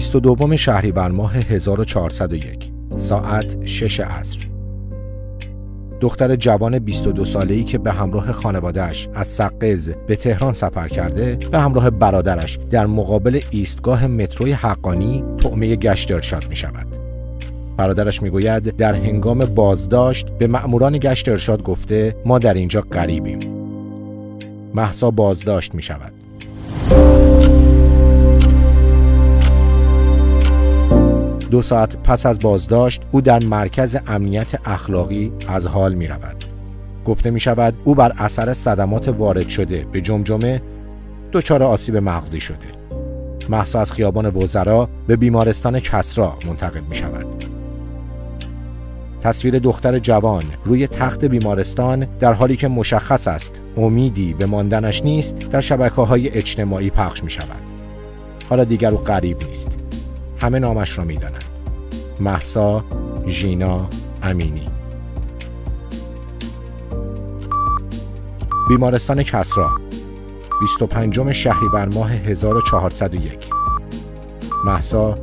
22 شهریور ماه 1401 ساعت 6 عصر دختر جوان 22 ساله‌ای که به همراه خانوادهش از سقز به تهران سفر کرده به همراه برادرش در مقابل ایستگاه متروی حقانی طعمه گشت ارشاد می شود. برادرش می‌گوید در هنگام بازداشت به مأموران گشت ارشاد گفته ما در اینجا غریبیم. محسا بازداشت می شود. دو ساعت پس از بازداشت او در مرکز امنیت اخلاقی از حال می رود. گفته می شود او بر اثر صدمات وارد شده به جمجمه دچار آسیب مغزی شده. محسا از خیابان وزرا به بیمارستان کسرا منتقل می شود. تصویر دختر جوان روی تخت بیمارستان در حالی که مشخص است امیدی به ماندنش نیست در شبکه های اجتماعی پخش می شود. حالا دیگر او غریب. همه نامش را می دانند. محسا ژینا امینی بیمارستان کسرا 25 شهریور ماه 1401 محسا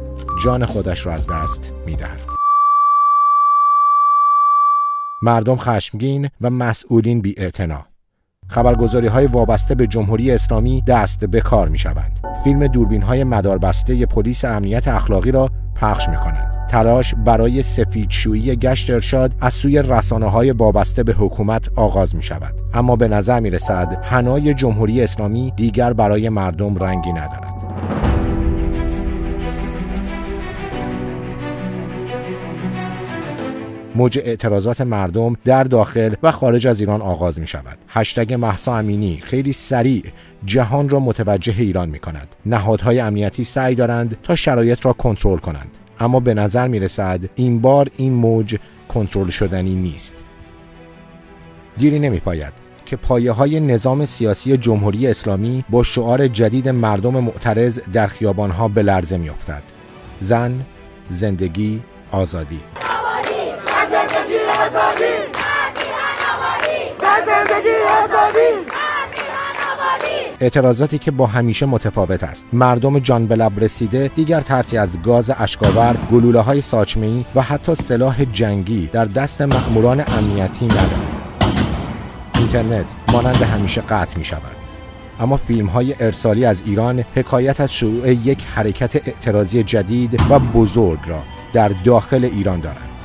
جان خودش را از دست می دهد. مردم خشمگین و مسئولین بی خبرگزاری های وابسته به جمهوری اسلامی دست به کار می شوند. فیلم دوربین های مداربسته پلیس امنیت اخلاقی را پخش می کنند. تلاش برای سفیدشویی گشت ارشاد از سوی رسانه های وابسته به حکومت آغاز می شود. اما به نظر می رسد هنای جمهوری اسلامی دیگر برای مردم رنگی ندارد. موج اعتراضات مردم در داخل و خارج از ایران آغاز می شود. هشتگ محسا امینی خیلی سریع جهان را متوجه ایران می کند. نهادهای امنیتی سعی دارند تا شرایط را کنترل کنند. اما به نظر می رسد این بار این موج کنترل شدنی نیست. دیری نمی پاید که پایه های نظام سیاسی جمهوری اسلامی با شعار جدید مردم معترض در خیابانها به لرزه می افتد. زن، زندگی، آزادی. اعتراضاتی که با همیشه متفاوت است. مردم جان به رسیده دیگر ترسی از گاز اشکاور گلوله های ساچمه‌ای و حتی سلاح جنگی در دست مأموران امنیتی ندارند. اینترنت مانند همیشه قطع می شود اما فیلم های ارسالی از ایران حکایت از شروع یک حرکت اعتراضی جدید و بزرگ را در داخل ایران دارند.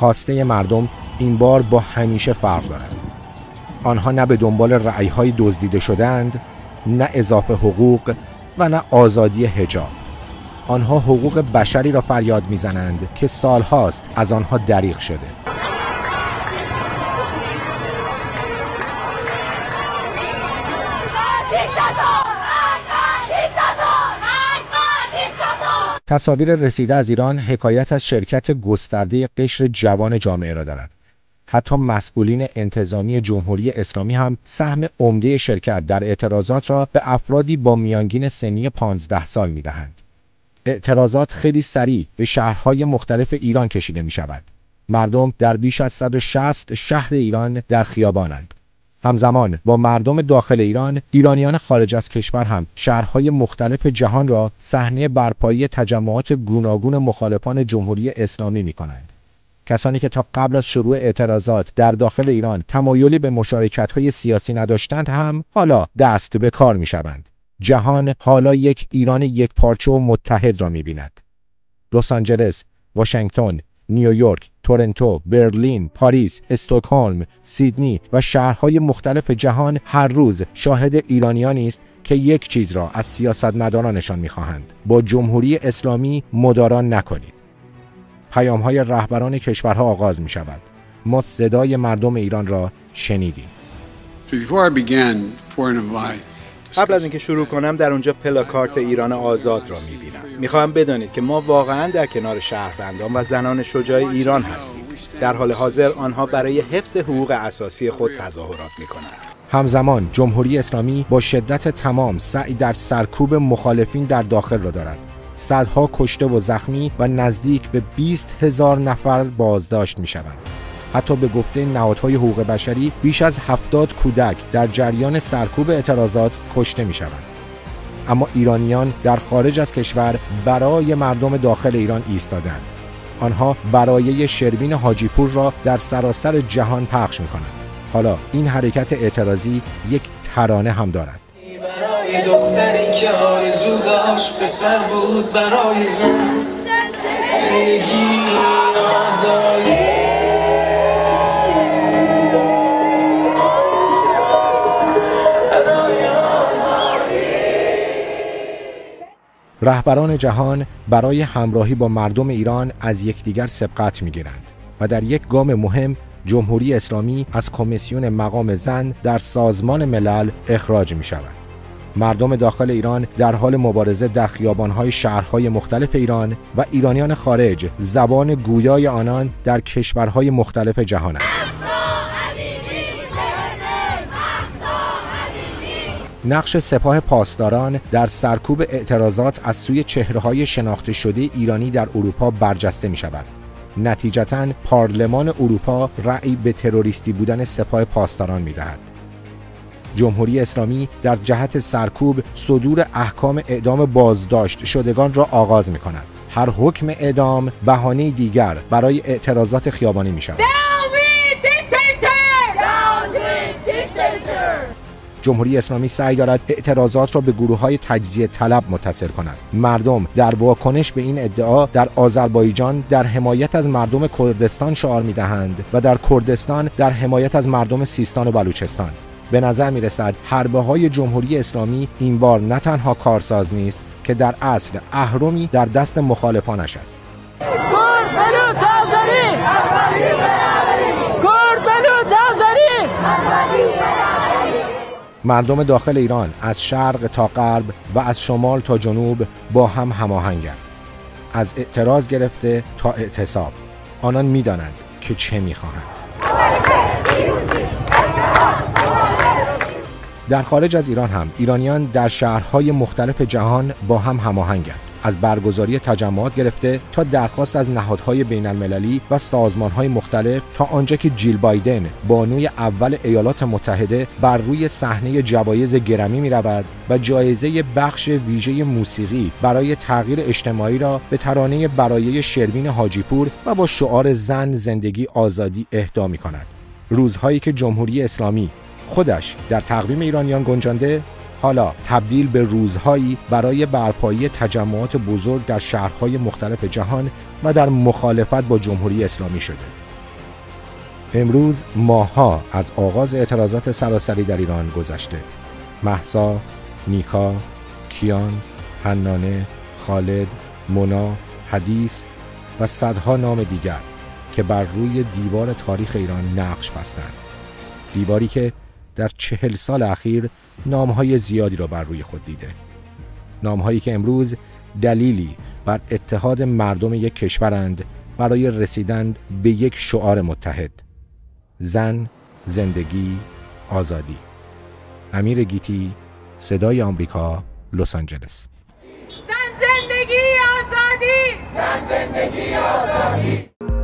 خواسته مردم این بار با همیشه فرق دارد. آنها نه به دنبال رعیهای دزدیده شدند نه اضافه حقوق و نه آزادی هجاب آنها حقوق بشری را فریاد می‌زنند که سالهاست از آنها دریغ شده. تصاویر رسیده از ایران حکایت از شرکت گسترده قشر جوان جامعه را دارد. حتی مسئولین انتظامی جمهوری اسلامی هم سهم عمده شرکت در اعتراضات را به افرادی با میانگین سنی 15 سال می دهند. اعتراضات خیلی سریع به شهرهای مختلف ایران کشیده می شود. مردم در بیش از 160 شهر ایران در خیابانند. همزمان با مردم داخل ایران ایرانیان خارج از کشور هم شهرهای مختلف جهان را صحنه برپایی تجمعات گوناگون مخالفان جمهوری اسلامی می کنند. کسانی که تا قبل از شروع اعتراضات در داخل ایران تمایلی به مشارکت های سیاسی نداشتند هم حالا دست به کار می شوند. جهان حالا یک ایران یک پارچه و متحد را می بیند. لس آنجلس، واشنگتن، نیویورک، تورنتو، برلین، پاریس، استکهلم، سیدنی و شهرهای مختلف جهان هر روز شاهد ایرانیانی است که یک چیز را از سیاستمدارانشان می‌خواهند. با جمهوری اسلامی مداران نکنید. پیام های رهبران کشورها آغاز می شود ما صدای مردم ایران را شنیدیم. قبل از اینکه شروع کنم در اونجا پلاکارت ایران آزاد را می‌بینم. می‌خواهم بدانید که ما واقعا در کنار شهروندان و زنان شجاع ایران هستیم. در حال حاضر آنها برای حفظ حقوق اساسی خود تظاهرات می‌کنند. همزمان جمهوری اسلامی با شدت تمام سعی در سرکوب مخالفین در داخل را دارد. صدها کشته و زخمی و نزدیک به 20 هزار نفر بازداشت می شوند. حتی به گفته نهادهای حقوق بشری بیش از هفتاد کودک در جریان سرکوب اعتراضات کشته می شوند. اما ایرانیان در خارج از کشور برای مردم داخل ایران ایستادند. آنها برای شربین حاجیپور را در سراسر جهان پخش می کنند. حالا این حرکت اعتراضی یک ترانه هم دارد. برای دختری که آرزو داشت به سر بود برای زن زندگی رهبران جهان برای همراهی با مردم ایران از یکدیگر سبقت می‌گیرند و در یک گام مهم جمهوری اسلامی از کمیسیون مقام زن در سازمان ملل اخراج می شود. مردم داخل ایران در حال مبارزه در خیابانهای شهرهای مختلف ایران و ایرانیان خارج زبان گویای آنان در کشورهای مختلف جهانند. نقش سپاه پاسداران در سرکوب اعتراضات از سوی چهرههای شناخته شده ایرانی در اروپا برجسته می شود. نتیجتا پارلمان اروپا رأی به تروریستی بودن سپاه پاسداران می دهد. جمهوری اسلامی در جهت سرکوب صدور احکام اعدام بازداشت شدگان را آغاز می کند. هر حکم اعدام بهانه دیگر برای اعتراضات خیابانی می شود. جمهوری اسلامی سعی دارد اعتراضات را به گروه های تجزیه طلب متصل کند. مردم در واکنش به این ادعا در آذربایجان در حمایت از مردم کردستان شعار می‌دهند و در کردستان در حمایت از مردم سیستان و بلوچستان. به نظر می رسد حربه های جمهوری اسلامی این بار نه تنها کارساز نیست که در اصل اهرمی در دست مخالفانش است. مردم داخل ایران از شرق تا غرب و از شمال تا جنوب با هم هماهنگند از اعتراض گرفته تا اعتصاب. آنان می‌دانند که چه می‌خواهند. در خارج از ایران هم ایرانیان در شهرهای مختلف جهان با هم هماهنگند از برگزاری تجمعات گرفته تا درخواست از نهادهای بین المللی و سازمانهای مختلف تا آنجا که جیل بایدن بانوی اول ایالات متحده بر روی صحنه جوایز گرمی می رود و جایزه بخش ویژه موسیقی برای تغییر اجتماعی را به ترانه برای شروین حاجیپور و با شعار زن زندگی آزادی اهدا می کند. روزهایی که جمهوری اسلامی خودش در تقویم ایرانیان گنجانده حالا تبدیل به روزهایی برای برپایی تجمعات بزرگ در شهرهای مختلف جهان و در مخالفت با جمهوری اسلامی شده. امروز ماها از آغاز اعتراضات سراسری در ایران گذشته. محسا، نیکا، کیان، حنانه، خالد، مونا، حدیث و صدها نام دیگر که بر روی دیوار تاریخ ایران نقش بستند. دیواری که در چهل سال اخیر نامهای زیادی را بر روی خود دیده. نامهایی که امروز دلیلی بر اتحاد مردم یک کشورند برای رسیدن به یک شعار متحد زن زندگی آزادی. امیر گیتی صدای آمریکا لس آنجلس. زن زندگی آزادی! زن زندگی آزادی!